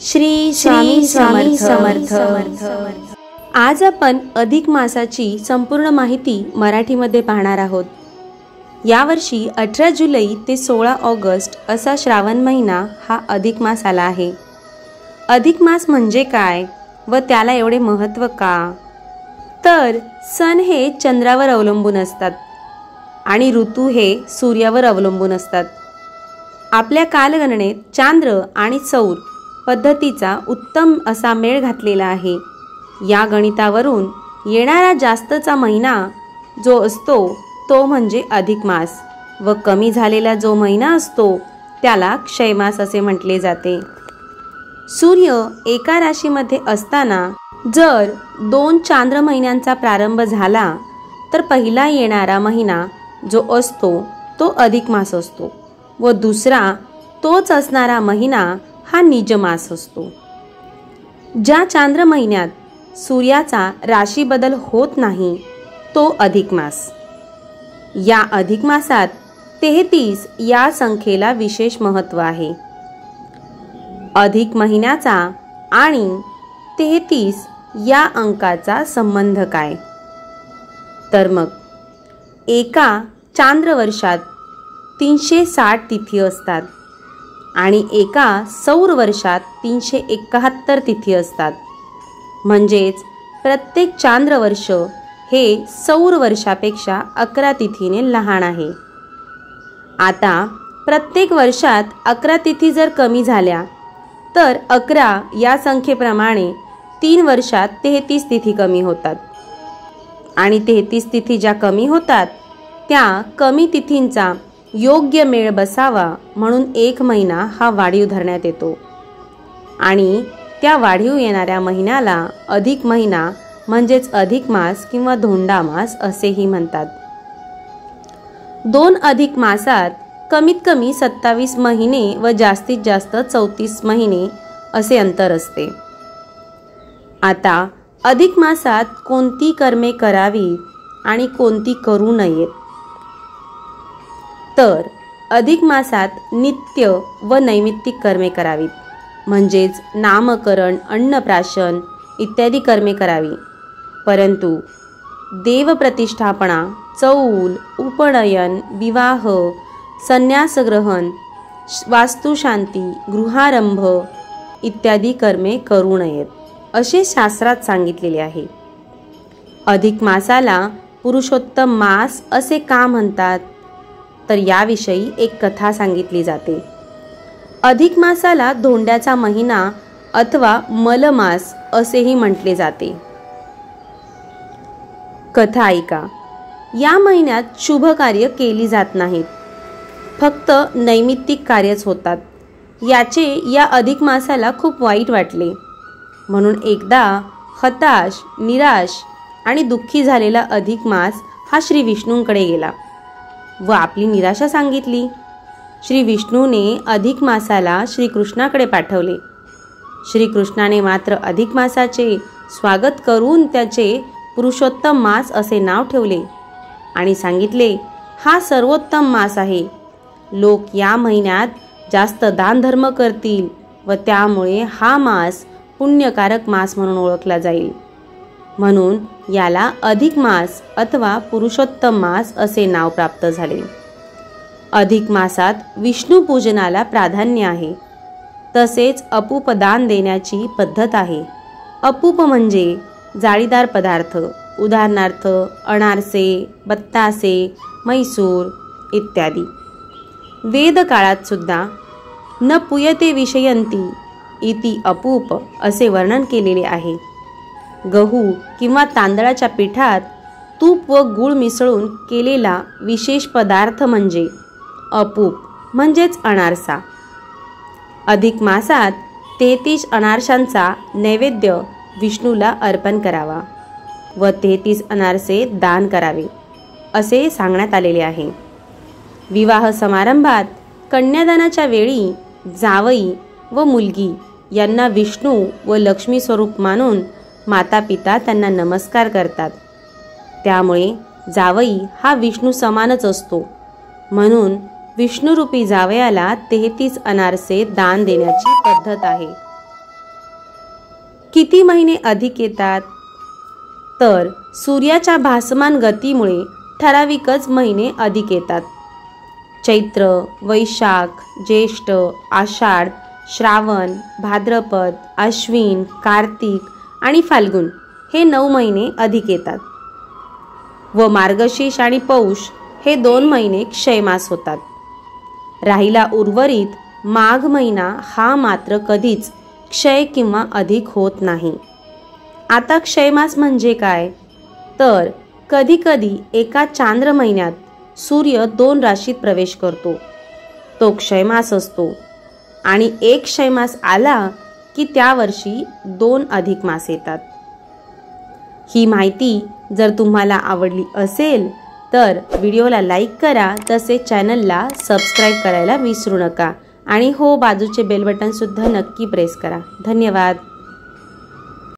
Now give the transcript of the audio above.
श्री स्वामी स्वामी समर्थ. समर्थ. आज आपण अधिक मासाची संपूर्ण माहिती मराठीमध्ये पाहणार आहोत. यावर्षी अठरा जुलै ते सोळा ऑगस्ट असा श्रावण महिना हा अधिक मास आला आहे. अधिक मास म्हणजे काय व त्याला एवढे महत्त्व का? तर सण हे चंद्रावर अवलंबून असतात आणि ऋतू हे सूर्यावर अवलंबून असतात. आपल्या कालगणनेत चांद्र आणि सौर पद्धतीचा उत्तम असा मेळ घातलेला आहे. या गणितावरून येणारा जास्तचा महिना जो असतो तो म्हणजे अधिक मास व कमी झालेला जो महिना असतो त्याला क्षयमास असे म्हटले जाते. सूर्य एका राशीमध्ये असताना जर दोन चांद्र महिन्यांचा प्रारंभ झाला तर पहिला येणारा महिना जो असतो तो अधिक मास असतो व दुसरा तोच असणारा महिना हा निजमास असतो. ज्या चांद्र महिन्यात सूर्याचा राशी बदल होत नाही तो अधिक मास. या अधिक मासात तेहतीस या संख्येला विशेष महत्त्व आहे. अधिक महिन्याचा आणि तेहतीस या अंकाचा संबंध काय? तर मग एका चांद्रवर्षात तीनशे साठ तिथी असतात. आणि एका सौर वर्षात तीनशे एकाहत्तर तिथी असतात. म्हणजेच प्रत्येक चांद्रवर्ष हे सौर वर्षापेक्षा अकरा तिथीने लहान आहे. आता प्रत्येक वर्षात अकरा तिथी जर कमी झाल्या तर अकरा या संख्येप्रमाणे तीन वर्षात तेहतीस तिथी कमी होतात. आणि तेहतीस तिथी ज्या कमी होतात त्या कमी तिथींचा योग्य मेळ बसावा म्हणून एक महिना हा वाढीव धरण्यात येतो. आणि त्या वाढीव येणाऱ्या महिन्याला अधिक महिना म्हणजेच अधिक मास किंवा धोंडा मास असेही म्हणतात. दोन अधिक मासात कमीत कमी सत्तावीस महिने व जास्तीत जास्त चौतीस महिने असे अंतर असते. आता अधिक मासात कोणती कर्मे करावी आणि कोणती करू नयेत? तर अधिक मासात नित्य व नैमित्तिक कर्मे करावीत. म्हणजेच नामकरण अन्नप्राशन इत्यादी कर्मे करावी. परंतु देवप्रतिष्ठापना चौल उपनयन विवाह संन्यासग्रहण वास्तुशांती गृहारंभ इत्यादी कर्मे करू नयेत असे शास्त्रात सांगितलेले आहे. अधिक मासाला पुरुषोत्तम मास असे का म्हणतात? तर याविषयी एक कथा सांगितली जाते. अधिक मासाला धोंड्याचा महिना अथवा मलमास असेही म्हटले जाते. कथा ऐका. या महिन्यात शुभ कार्य केली जात नाहीत. फक्त नैमित्तिक कार्यच होतात. याचे या अधिक मासाला खूप वाईट वाटले. म्हणून एकदा हताश निराश आणि दुःखी झालेला अधिक मास हा श्री विष्णूंकडे गेला. व आपली निराशा सांगितली. श्री विष्णूने अधिक मासाला श्रीकृष्णाकडे पाठवले. श्रीकृष्णाने मात्र अधिक मासाचे स्वागत करून त्याचे पुरुषोत्तम मास असे नाव ठेवले आणि सांगितले हा सर्वोत्तम मास आहे. लोक या महिन्यात जास्त दानधर्म करतील व त्यामुळे हा मास पुण्यकारक मास म्हणून ओळखला जाईल. म्हणून याला अधिक मास अथवा पुरुषोत्तम मास असे नाव प्राप्त झाले. अधिक मासात विष्णू पूजनाला प्राधान्य आहे. तसेच अपूपदान देण्याची पद्धत आहे. अपूप म्हणजे जाळीदार पदार्थ उदाहरणार्थ अनारसे बत्तासे मैसूर इत्यादी. वेदकाळात सुद्धा न पुयते विषयंती इति अपूप असे वर्णन केलेले आहे. गहू किंवा तांदळाच्या पिठात तूप व गूळ मिसळून केलेला विशेष पदार्थ म्हणजे अपूप म्हणजेच अनारसा. अधिक मासात तेहतीस अनारशांचा नैवेद्य विष्णूला अर्पण करावा व तेहतीस अनारसे दान करावे असे सांगण्यात आलेले आहे. विवाह समारंभात कन्यादानाच्या वेळी जावई व मुलगी यांना विष्णू व लक्ष्मी स्वरूप मानून माता पिता त्यांना नमस्कार करतात. त्यामुळे जावई हा विष्णू समानच असतो. म्हणून विष्णुरूपी जावयाला तेहतीस अनारसे दान देण्याची पद्धत आहे. किती महिने अधिक येतात? तर सूर्याच्या भासमान गतीमुळे ठराविकच महिने अधिक येतात. चैत्र वैशाख ज्येष्ठ आषाढ श्रावण भाद्रपद अश्विन कार्तिक आणि फाल्गुन हे नऊ महिने अधिक येतात. व मार्गशीर्ष आणि पौष हे दोन महिने क्षयमास होतात. राहिला उर्वरित माघ महिना हा मात्र कधीच क्षय किंवा अधिक होत नाही. आता क्षयमास म्हणजे काय? तर कधीकधी एका चांद्र महिन्यात सूर्य दोन राशीत प्रवेश करतो. तो क्षयमास असतो आणि एक क्षयमास आला की त्या वर्षी दोन अधिक मास येतात. ही माहिती जर तुम्हाला आवडली असेल तर व्हिडिओला लाईक करा तसेच चॅनलला सबस्क्राईब करायला विसरू नका. आणि हो बाजूचे बेल बटनसुद्धा नक्की प्रेस करा. धन्यवाद.